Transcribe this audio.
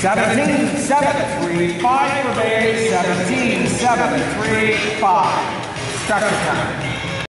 17, 7, 3, 5 for Bay, 17, 7, 3, 5. Structure time.